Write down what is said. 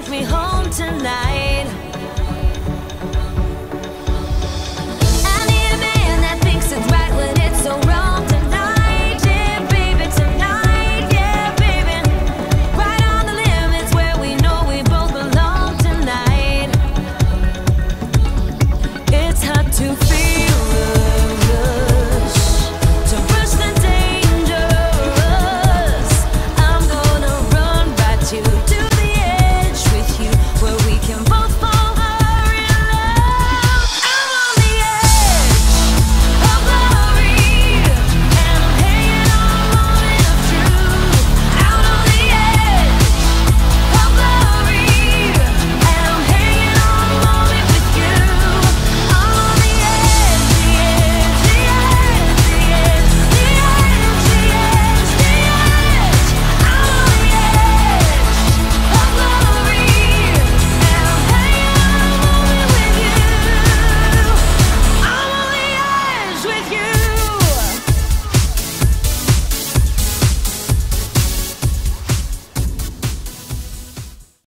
take me home tonight.